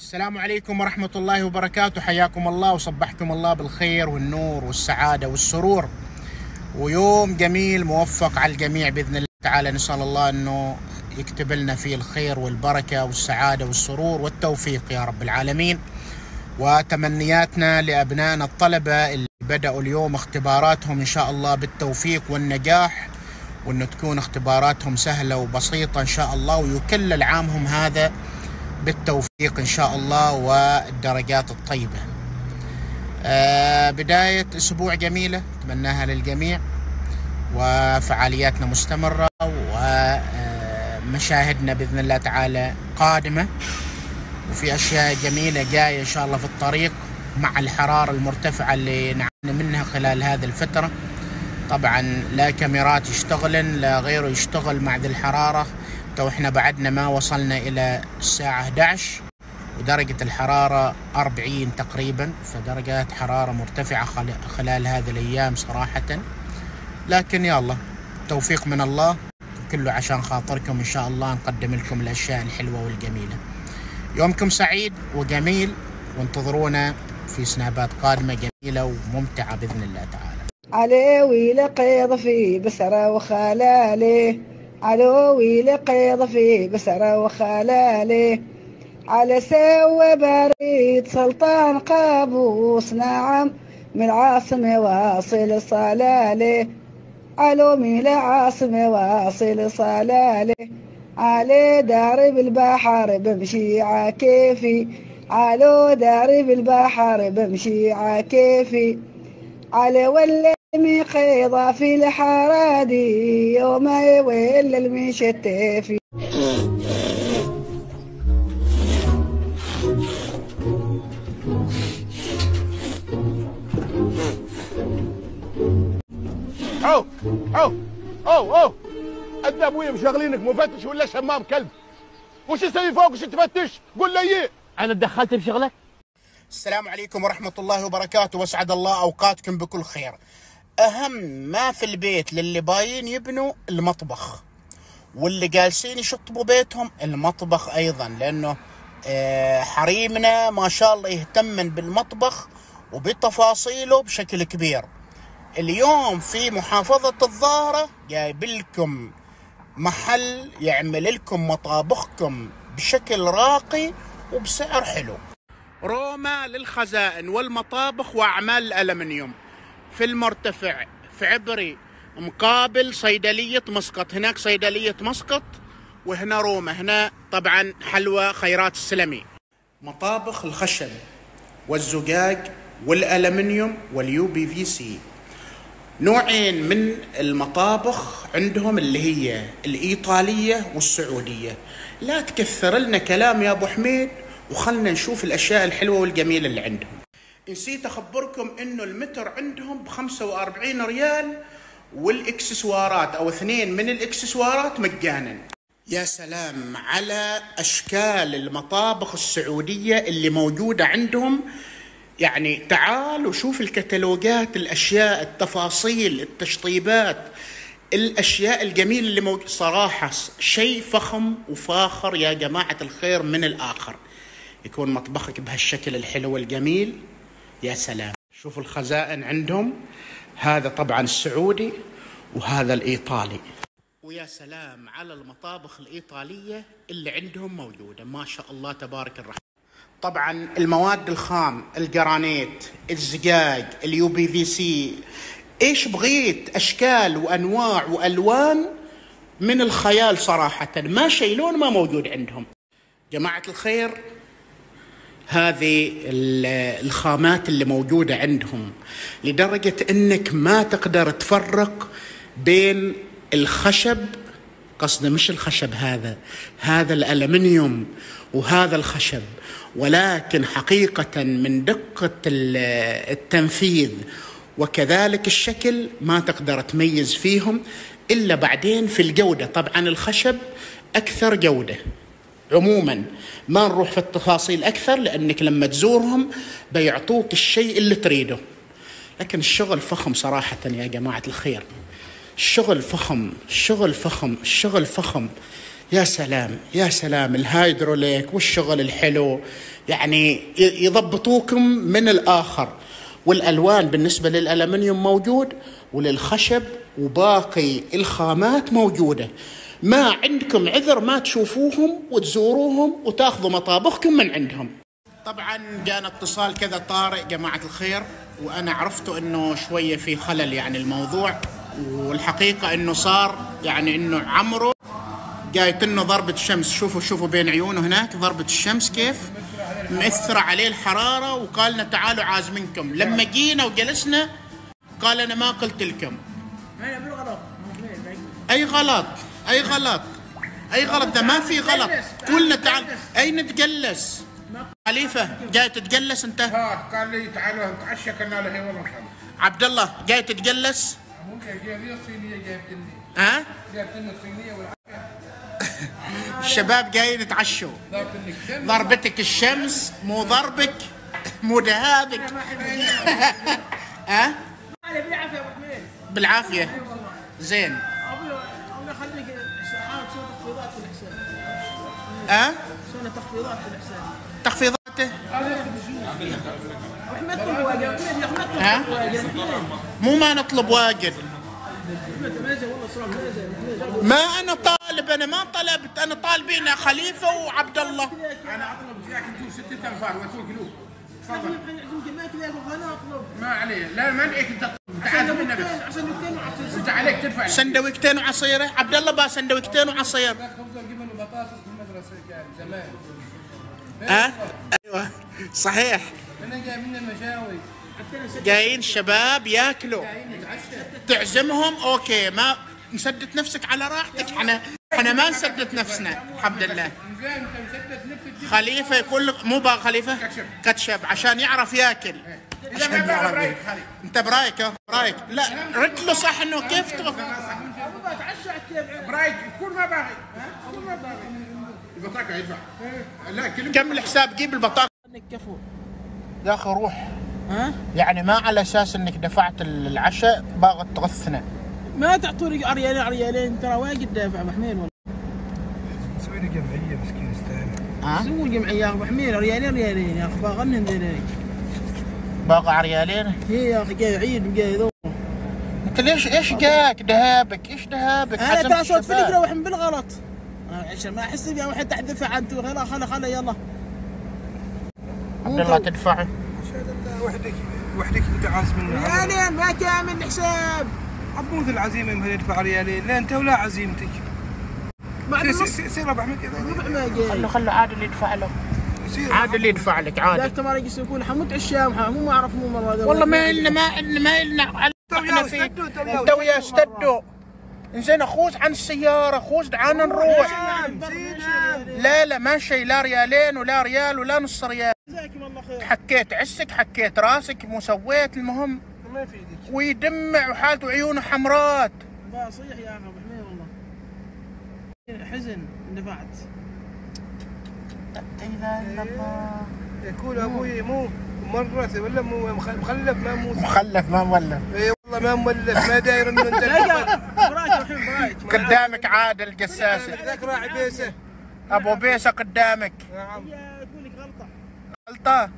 السلام عليكم ورحمة الله وبركاته. حياكم الله وصبحكم الله بالخير والنور والسعادة والسرور. ويوم جميل موفق على الجميع بإذن الله تعالى. نسأل الله أنه يكتب لنا فيه الخير والبركة والسعادة والسرور والتوفيق يا رب العالمين. وتمنياتنا لأبنائنا الطلبة اللي بدأوا اليوم اختباراتهم إن شاء الله بالتوفيق والنجاح. وأنه تكون اختباراتهم سهلة وبسيطة إن شاء الله. ويكلل عامهم هذا بالتوفيق إن شاء الله والدرجات الطيبة. آه بداية أسبوع جميلة أتمناها للجميع وفعالياتنا مستمرة ومشاهدنا بإذن الله تعالى قادمة. وفي أشياء جميلة جاية إن شاء الله في الطريق مع الحرارة المرتفعة اللي نعاني منها خلال هذه الفترة. طبعا لا كاميرات يشتغلن لا غيره يشتغل مع ذي الحرارة. تو إحنا بعدنا ما وصلنا إلى الساعة 11 ودرجة الحرارة 40 تقريبا فدرجات حرارة مرتفعة خلال هذه الأيام صراحة. لكن الله توفيق من الله كله عشان خاطركم إن شاء الله نقدم لكم الأشياء الحلوة والجميلة. يومكم سعيد وجميل وانتظرونا في سنابات قادمة جميلة وممتعة بإذن الله تعالى. علوي لقيض في بسرة وخلالي. علوي لقيض في بسرة وخلالي. على سوى بريد سلطان قابوس نعم من عاصمة واصل صلالي. علومي لعاصمة واصل صلالي. علي دارب البحر بمشي عكيفي علو دارب البحر بمشي عكيفي علي واللي خيضة في الحرادي يوم يويل المشتفي أو أو أو أو. أنت ابويا مشغلينك مفتش ولا شمام كلب. وش تسوي فوق وش تفتش؟ قول لي إيه. أنا تدخلت بشغلك؟ السلام عليكم ورحمة الله وبركاته وأسعد الله أوقاتكم بكل خير. أهم ما في البيت للي باين يبنوا المطبخ. واللي جالسين يشطبوا بيتهم المطبخ أيضا لأنه آه، حريمنا ما شاء الله يهتم بالمطبخ وبتفاصيله بشكل كبير. اليوم في محافظة الظاهرة جايب لكم محل يعمل لكم مطابخكم بشكل راقي وبسعر حلو. روما للخزائن والمطابخ وأعمال الألمنيوم. في المرتفع في عبري مقابل صيدلية مسقط. هناك صيدلية مسقط وهنا روما. هنا طبعا حلوى خيرات السلمي مطابخ الخشب والزجاج والألمنيوم وال uPVC. نوعين من المطابخ عندهم اللي هي الإيطالية والسعودية. لا تكثر لنا كلام يا أبو حميد وخلنا نشوف الأشياء الحلوة والجميلة اللي عندهم. نسيت أخبركم إنه المتر عندهم ب 45 ريال والإكسسوارات أو اثنين من الإكسسوارات مجانا. يا سلام على أشكال المطابخ السعودية اللي موجودة عندهم. يعني تعال وشوف الكتالوجات الأشياء التفاصيل التشطيبات الأشياء الجميلة اللي موجود صراحة شيء فخم وفاخر يا جماعة الخير من الآخر. يكون مطبخك بهالشكل الحلو الجميل يا سلام. شوف الخزائن عندهم. هذا طبعا السعودي وهذا الإيطالي. ويا سلام على المطابخ الإيطالية اللي عندهم موجودة. ما شاء الله تبارك الرحمن. طبعا المواد الخام الجرانيت الزجاج ال uPVC. إيش بغيت؟ أشكال وأنواع وألوان من الخيال صراحة. ما شيء لون ما موجود عندهم. جماعة الخير هذه الخامات اللي موجودة عندهم لدرجة إنك ما تقدر تفرق بين الخشب قصده مش الخشب هذا هذا الألمنيوم وهذا الخشب ولكن حقيقة من دقة التنفيذ وكذلك الشكل ما تقدر تميز فيهم إلا بعدين في الجودة. طبعا الخشب أكثر جودة. عموما. ما نروح في التفاصيل أكثر لأنك لما تزورهم بيعطوك الشيء اللي تريده. لكن الشغل فخم صراحة يا جماعة الخير. الشغل فخم الشغل فخم الشغل فخم. يا سلام يا سلام الهايدروليك والشغل الحلو. يعني يضبطوكم من الآخر. والألوان بالنسبة للألمنيوم موجود وللخشب وباقي الخامات موجودة. ما عندكم عذر ما تشوفوهم وتزوروهم وتاخذوا مطابخكم من عندهم. طبعا جانا اتصال كذا طارئ جماعة الخير وأنا عرفت أنه شوية في خلل يعني الموضوع والحقيقة أنه صار يعني أنه عمرو جايت انه ضربة الشمس. شوفوا شوفوا بين عيونه هناك ضربة الشمس كيف مأثرة عليه الحرارة وقال لنا تعالوا عازمينكم لما جينا وجلسنا قال أنا ما قلت لكم. أي غلط؟ أي غلط؟ أي غلط؟ ده ما في غلط. قلنا تعال. أي نتجلس؟ خليفة جاي تتجلس أنت؟ ها قال لي تعالوا نتعشى قلنا له هي والله عبد الله جاي تتجلس؟ ممكن جايب لي الصينية جايبت لي ها؟ جايبت لنا الصينية والعافيه الشباب جايين يتعشوا. ضربتك الشمس مو ضربك مو دهابك. ها؟ بالعافية بالعافية. زين. ها؟ سوينا تخفيضات في الحساب تخفيضاته واجد أحمد مو ما نطلب واجد ما أنا طالب أنا ما طلبت. أنا طالبين خليفة وعبد الله. أنا أطلب زيك أنتم ستة أنفار واتوا تفضل. يمكن ما عليه. لا ما عليك أنت. انت عشان عليك تدفع. سندويكتين وعصيره عبد الله با سندويكتين وعصير. خبز الجبن وبطاطس زمان ها؟ أيوه صحيح. أنا جايب لنا مشاوي جايين الشباب ياكلوا. تعزمهم؟ okay ما مسدت نفسك على راحتك. إحنا إحنا ما نسدت نفسنا الحمد لله. خليفة يقول لك مو با خليفة؟ كاتشب. عشان يعرف ياكل. باغي برايك خلي أنت برايك؟ برايك. لا رد له صح إنه كيف كيف برايك كل ما باغي. كل ما باغي. البطاقة يدفع. لا كل كم الحساب؟ جيب البطاقة. إنك كفو. يا أخي روح. ها؟ يعني ما على أساس إنك دفعت العشاء باغت تغثنا. ما تعطوني ريالين ريالين ترى واجد دافع أبو حميد والله. نسوي لي جمعية مسكين يستاهل ها؟ سووا الجمعيه يا أبو حميد. ريالين ريالين يا أخي باغنهم ذيلين باغى عريالين هي يا أخي جاي عيد وجاي ذو انت ليش إيش جاك؟ دهابك إيش دهابك؟ أنا ترى صوت روح بالغلط. آه، عشان ما أحس بيا واحد تحت دفع أنتم خلا خلا خلا يلا. عبد الله تدفع. وحدك وحدك أنت عاز منه ريالين ما كامل حساب عبود العزيمه يمكن يدفع ريالين لا أنت ولا عزيمتك. بعد سير- ربع ما جاي خلوا خلوا عادل يدفع له. عادل يدفع لك عادل ذاك ترى يجلس يقول حموت عشام مو ما اعرف مو مرة. والله ما إلنا ما إلنا ما إلنا يا إحنا في تو يا أنت استدوا انزين خوز عن السيارة خوز دعانا نروح لا لا ما شيء لا ريالين ولا ريال ولا نص ريال. جزاكم الله خير. حكيت عسك حكيت راسك مو سويت المهم. ما في إيدك ويدمع وحالته عيونه حمرات لا صيح يا أخي أبو حميد والله. حزن دفعت لا اله الا الله يقول أبوي مو مرث ولا مو مخ- مخلف ما مو مخلف ما مولف. اي والله ما مولف ما داير إنه أنت لا برايك الحين برايك قدامك عادل قساسي. ذاك راعي بيسه. أبو بيسه قدامك. نعم. هي تقول لك غلطة. غلطة؟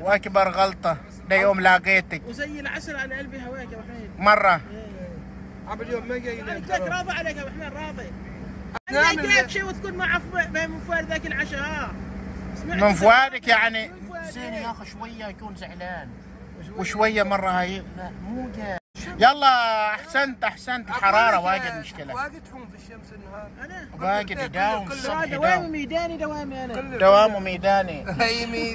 وأكبر غلطة. ده يوم لاقيتك. وزي العسل على قلبي هواك يا أبو حميد. مرة. عبد اليوم ما جاي أنا قلت لك راضي عليك يا أبو حميد راضي. نعم، أنا جايك شيء وتكون مع من فوائد ذاك العشاء. سمعت من فؤادك يعني. زين يا أخي شوية يكون زعلان. وشوية مرة هاي. لا مو جاي. يلا أحسنت أحسنت. الحراره واجد مشكلة. واجد تحوم في الشمس النهار. أنا واجد يداوم الصبح يداوم ميداني دوامي أنا دوام وميداني. هاي ميدي